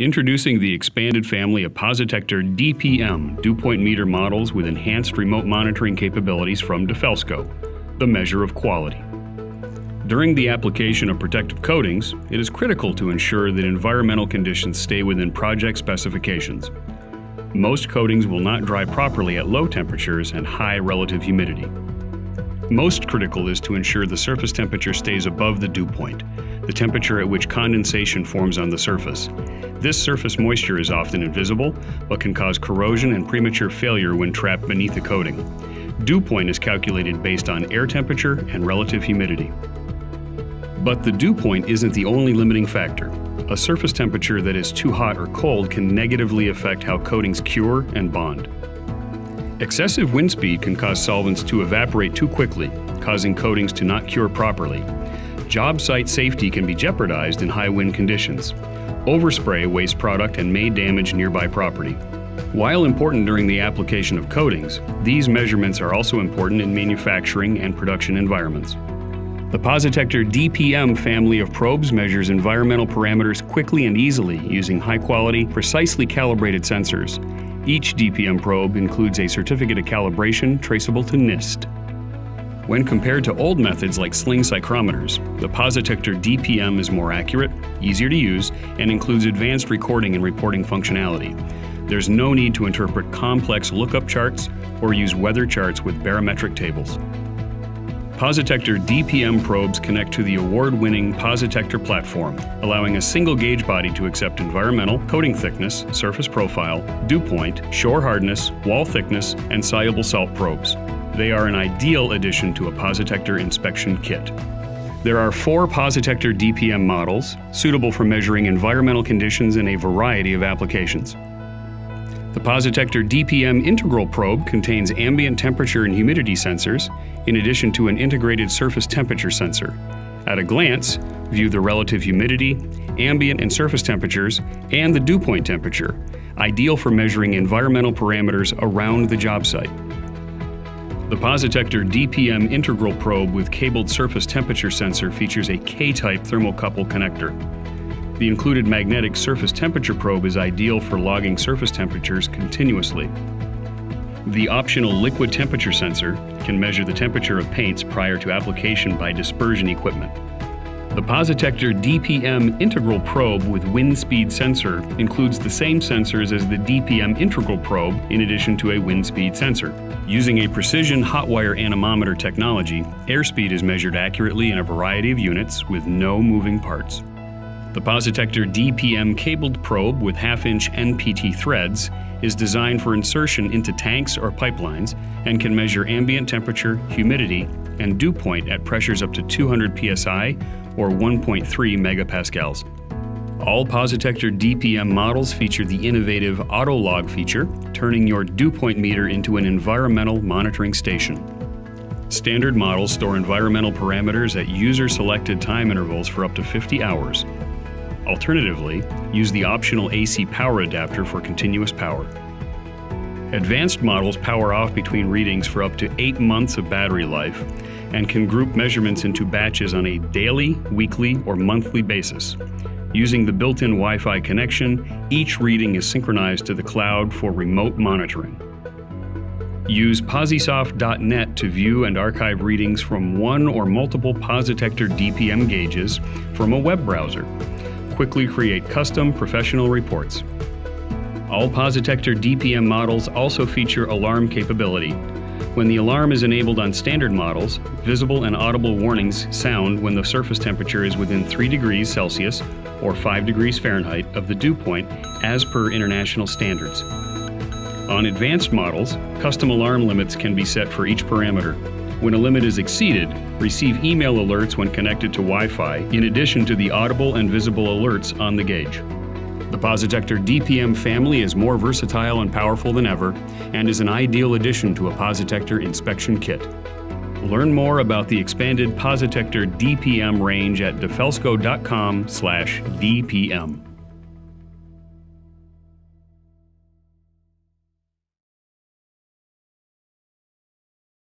Introducing the expanded family of Positector DPM dew point meter models with enhanced remote monitoring capabilities from DeFelsko, the measure of quality. During the application of protective coatings, it is critical to ensure that environmental conditions stay within project specifications. Most coatings will not dry properly at low temperatures and high relative humidity. Most critical is to ensure the surface temperature stays above the dew point, the temperature at which condensation forms on the surface. This surface moisture is often invisible, but can cause corrosion and premature failure when trapped beneath the coating. Dew point is calculated based on air temperature and relative humidity. But the dew point isn't the only limiting factor. A surface temperature that is too hot or cold can negatively affect how coatings cure and bond. Excessive wind speed can cause solvents to evaporate too quickly, causing coatings to not cure properly. Job site safety can be jeopardized in high wind conditions. Overspray wastes product and may damage nearby property. While important during the application of coatings, these measurements are also important in manufacturing and production environments. The Positector DPM family of probes measures environmental parameters quickly and easily using high quality, precisely calibrated sensors. Each DPM probe includes a certificate of calibration traceable to NIST. When compared to old methods like sling psychrometers, the Positector DPM is more accurate, easier to use, and includes advanced recording and reporting functionality. There's no need to interpret complex lookup charts or use weather charts with barometric tables. Positector DPM probes connect to the award-winning Positector platform, allowing a single gauge body to accept environmental, coating thickness, surface profile, dew point, shore hardness, wall thickness, and soluble salt probes. They are an ideal addition to a Positector inspection kit. There are four Positector DPM models, suitable for measuring environmental conditions in a variety of applications. The Positector DPM integral probe contains ambient temperature and humidity sensors, in addition to an integrated surface temperature sensor. At a glance, view the relative humidity, ambient and surface temperatures, and the dew point temperature, ideal for measuring environmental parameters around the job site. The Positector DPM integral probe with cabled surface temperature sensor features a K-type thermocouple connector. The included magnetic surface temperature probe is ideal for logging surface temperatures continuously. The optional liquid temperature sensor can measure the temperature of paints prior to application by dispersion equipment. The Positector DPM integral probe with wind speed sensor includes the same sensors as the DPM integral probe in addition to a wind speed sensor. Using a precision hot wire anemometer technology, airspeed is measured accurately in a variety of units with no moving parts. The Positector DPM cabled probe with half-inch NPT threads is designed for insertion into tanks or pipelines and can measure ambient temperature, humidity, and dew point at pressures up to 200 psi or 1.3 megapascals. All Positector DPM models feature the innovative Auto Log feature, turning your dew point meter into an environmental monitoring station. Standard models store environmental parameters at user-selected time intervals for up to 50 hours. Alternatively, use the optional AC power adapter for continuous power. Advanced models power off between readings for up to 8 months of battery life and can group measurements into batches on a daily, weekly, or monthly basis. Using the built-in Wi-Fi connection, each reading is synchronized to the cloud for remote monitoring. Use Posisoft.net to view and archive readings from one or multiple Positector DPM gauges from a web browser. Quickly create custom professional reports. All Positector DPM models also feature alarm capability. When the alarm is enabled on standard models, visible and audible warnings sound when the surface temperature is within 3 degrees Celsius or 5 degrees Fahrenheit of the dew point as per international standards. On advanced models, custom alarm limits can be set for each parameter. When a limit is exceeded, receive email alerts when connected to Wi-Fi in addition to the audible and visible alerts on the gauge. The Positector DPM family is more versatile and powerful than ever and is an ideal addition to a Positector inspection kit. Learn more about the expanded Positector DPM range at defelsko.com/dpm.